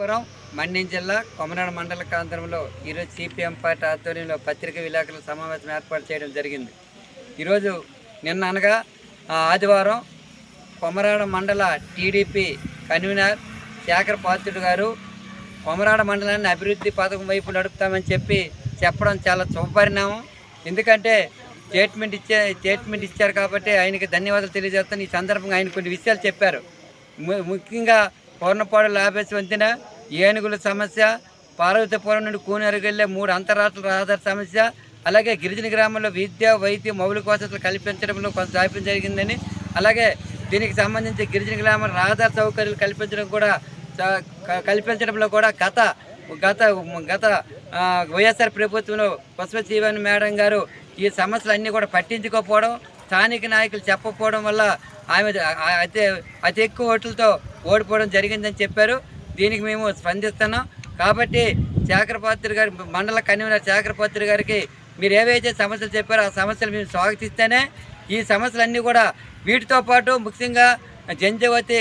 పురం మన్యం జిల్లా కొమనాడ మండల కేంద్రంలో ఈరోజు సిపిఎం పార్టీ ఆధ్వర్యంలో పత్రికా విలేకరుల సమావేశం ఏర్పాటు చేయడం జరిగింది. ఈరోజు నిన్న అనగా ఆదివారం కొమరాడ మండల టీడీపీ కన్వీనర్ శేఖర్ పాత్రుడు గారు కొమరాడ మండలాన్ని అభివృద్ధి పథకం వైపు నడుపుతామని చెప్పి చెప్పడం చాలా శుభపరిణామం. ఎందుకంటే స్టేట్మెంట్ ఇచ్చే స్టేట్మెంట్ ఇచ్చారు కాబట్టి ఆయనకి ధన్యవాదాలు తెలియజేస్తాను. ఈ సందర్భంగా ఆయన కొన్ని విషయాలు చెప్పారు. ము- ముఖ్యంగా పూర్ణపాడు లాభేసి వంతెన ఏనుగుల సమస్య పార్వతీపురం నుండి కూనరుకు మూడు అంతరాష్ట్ర రహదారి సమస్య అలాగే గిరిజన గ్రామంలో విద్య వైద్య మౌలిక వసతులు కల్పించడంలో కొంత జాప్యం జరిగిందని అలాగే దీనికి సంబంధించి గిరిజన గ్రామ రహదారి సౌకర్యాలు కల్పించడం కూడా కల్పించడంలో కూడా గత గత గత వైఎస్ఆర్ ప్రభుత్వంలో పుష్పజీవన్ మేడం గారు ఈ సమస్యలన్నీ కూడా పట్టించుకోకపోవడం స్థానిక నాయకులు చెప్పకపోవడం వల్ల ఆమె అతి అతి ఎక్కువ ఓట్లతో ఓడిపోవడం జరిగిందని చెప్పారు. దీనికి మేము స్పందిస్తున్నాం. కాబట్టి శాఖరపాత్రి గారి మండల కన్వీనర్ శాఖరపాత్రి గారికి మీరు ఏవైతే సమస్యలు చెప్పారో ఆ సమస్యలు మేము స్వాగతిస్తేనే ఈ సమస్యలన్నీ కూడా వీటితో పాటు ముఖ్యంగా జంజవతి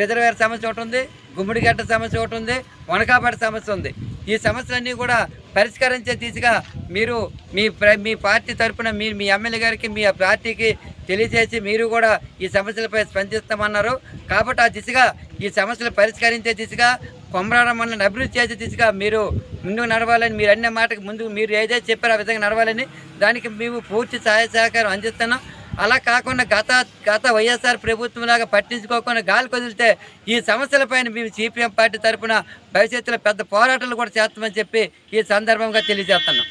రిజర్వేర్ సమస్య ఒకటి ఉంది గుమ్మడిగడ్డ సమస్య ఒకటి ఉంది వనకాపాటి సమస్య ఉంది. ఈ సమస్యలన్నీ కూడా పరిష్కరించే దిశగా మీరు మీ మీ పార్టీ తరఫున మీరు మీ ఎమ్మెల్యే గారికి మీ పార్టీకి తెలియజేసి మీరు కూడా ఈ సమస్యలపై స్పందిస్తామన్నారు. కాబట్టి ఆ దిశగా ఈ సమస్యలు పరిష్కరించే దిశగా కొమరాడ మండలిని అభివృద్ధి చేసే దిశగా మీరు ముందుకు నడవాలని మీరు అన్న మాటకు ముందు మీరు ఏదైతే చెప్పారో ఆ విధంగా నడవాలని దానికి మేము పూర్తి సహాయ సహకారం అందిస్తున్నాం. అలా కాకుండా గత గత వైఎస్ఆర్ ప్రభుత్వం లాగా పట్టించుకోకుండా గాలి కొదిలితే ఈ సమస్యలపైన మేము సిపిఎం పార్టీ తరఫున భవిష్యత్తులో పెద్ద పోరాటాలు కూడా చేస్తామని చెప్పి ఈ సందర్భంగా తెలియజేస్తున్నాం.